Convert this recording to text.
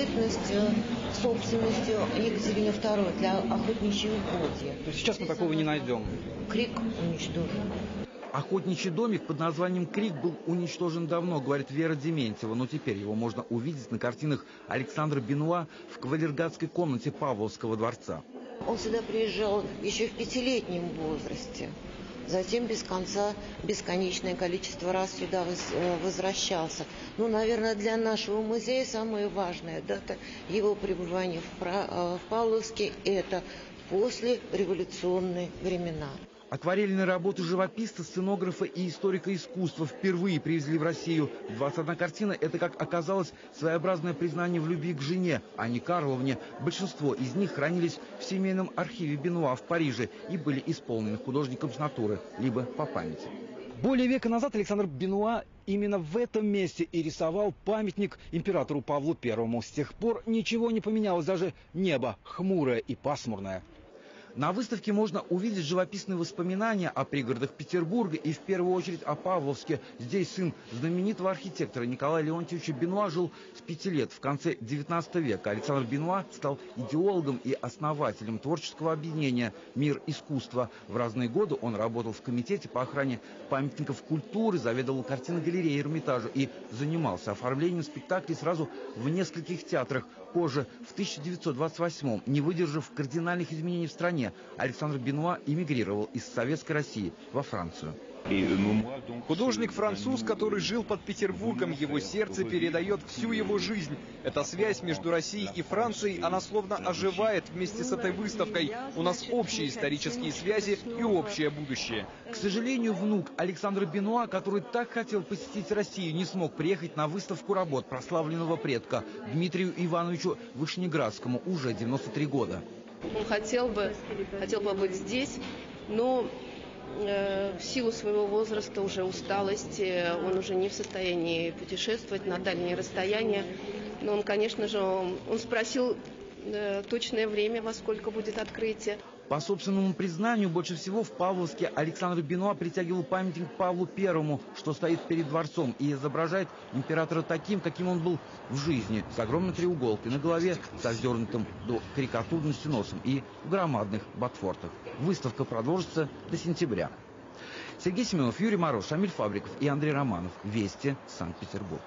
бытностью, собственностью Екатерины II для охотничьих угодья. То есть сейчас мы такого не найдем? Крик уничтожен. Охотничий домик под названием «Крик» был уничтожен давно, говорит Вера Дементьева, но теперь его можно увидеть на картинах Александра Бенуа в кавалергардской комнате Павловского дворца. Он сюда приезжал еще в пятилетнем возрасте. Затем без конца, бесконечное количество раз сюда э, возвращался. Ну, наверное, для нашего музея самая важная дата его пребывания в э, Павловске – это после революционные времена. Акварельные работы живописца, сценографа и историка искусства впервые привезли в Россию. 21 картина – это, как оказалось, своеобразное признание в любви к жене, а не Карловне. Большинство из них хранились в семейном архиве Бенуа в Париже и были исполнены художником с натуры, либо по памяти. Более века назад Александр Бенуа именно в этом месте и рисовал памятник императору Павлу Первому. С тех пор ничего не поменялось, даже небо хмурое и пасмурное. На выставке можно увидеть живописные воспоминания о пригородах Петербурга и в первую очередь о Павловске. Здесь сын знаменитого архитектора Николая Леонтьевича Бенуа жил с пяти лет. В конце XIX века Александр Бенуа стал идеологом и основателем творческого объединения «Мир искусства». В разные годы он работал в комитете по охране памятников культуры, заведовал картиной галереи Эрмитажа и занимался оформлением спектаклей сразу в нескольких театрах. Позже, в 1928 не выдержав кардинальных изменений в стране, стране Александр Бенуа эмигрировал из Советской России во Францию. Художник француз, который жил под Петербургом, его сердце передает всю его жизнь. Эта связь между Россией и Францией, она словно оживает вместе с этой выставкой. У нас общие исторические связи и общее будущее. К сожалению, внук Александра Бенуа, который так хотел посетить Россию, не смог приехать на выставку работ прославленного предка Дмитрию Ивановичу Вышнеградскому уже 93 года. Он хотел бы, хотел бы быть здесь, но э, в силу своего возраста, уже усталости, он уже не в состоянии путешествовать на дальние расстояния. Но он, конечно же, он, он спросил э, точное время, во сколько будет открытие. По собственному признанию, больше всего в Павловске Александр Бенуа притягивал памятник Павлу Первому, что стоит перед дворцом и изображает императора таким, каким он был в жизни, с огромной треуголкой на голове, со вздернутым до карикатурности носом и в громадных ботфортах. Выставка продолжится до сентября. Сергей Семенов, Юрий Мороз, Шамиль Фабриков и Андрей Романов. Вести, Санкт-Петербург.